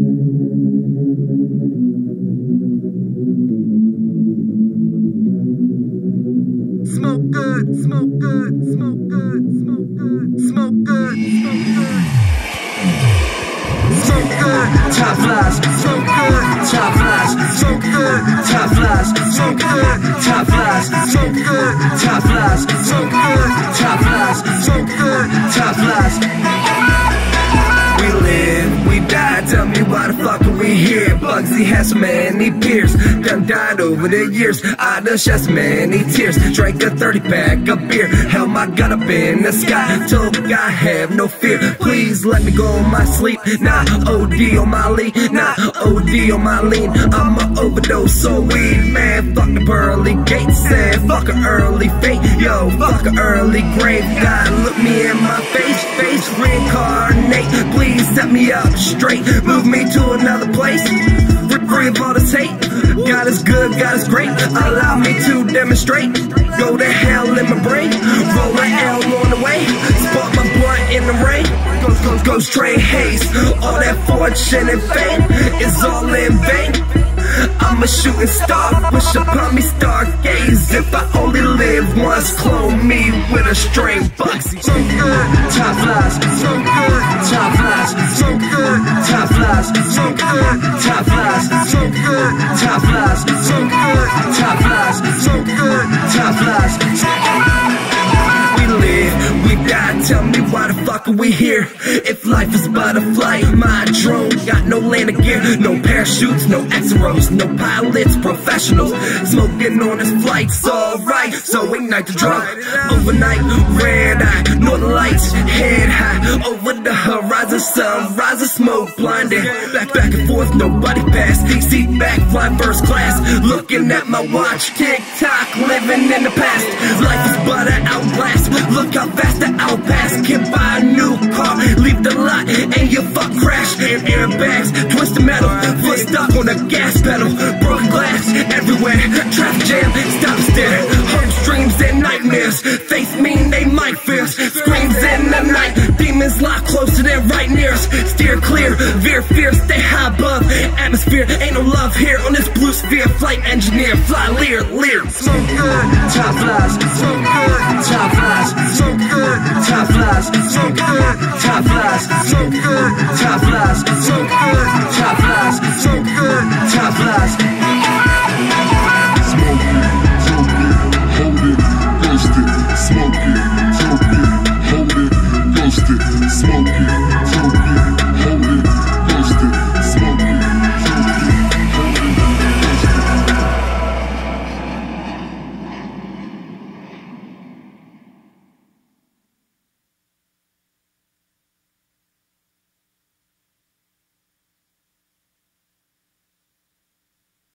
Smoke good, smoke good, smoke good, smoke good, smoke good, smoke good. Smoke good, top flies, smoke good, top flies, smoke good, top flies, smoke good, top flies, smoke good, top flies, smoke good, top flies. Here? Bug-Z has many peers, done died over the years. I done shed many tears, drank a 30 pack of beer, held my gun up in the sky, told I have no fear. Please let me go on my sleep, nah, OD on my lean, nah, OD on my lean. I'm a overdose, so weed, man, fuck the pearly gates, and fuck an early fate, yo, fuck an early grave. God, look me in my face, face reincarnate, please set me up straight, move me to another place. Free of all this hate. God is good, God is great. Allow me to demonstrate. Go to hell in my brain. Roll my L on the way. Spark my blunt in the rain. Go, go, go straight haze. All that fortune and fame is all in vain. I'm a shooting star, push upon me, stargaze. If I only live once, clone me with a string Bug-Z. So good, top flies, so so good, so good, so good, so good. We live, we die, tell me why the fuck are we here? If life is but a flight, my no gear, no parachutes, no X-rows, no pilots, professionals. Smoking on this flight's alright, so ignite the drum. Overnight, red eye, northern lights, head high, over the horizon, sunrise, smoke blinded. Back, back and forth, nobody passed. Seat back, fly first class, looking at my watch, tick tock, living in the past. Life is but an outlast. Look how fast the outpass can buy a new The lot and you fuck crash. Air airbags, twisted metal, foot stuck on the gas pedal. Broken glass everywhere. Traffic jam, stop stare. Right. Steer clear, veer fear, stay high above. Atmosphere, ain't no love here on this blue sphere. Flight engineer, fly lear, lear. Smoke good, top flies. Smoke good, top flies. So good, top flies. So good, top flies. So good, top flies. So good,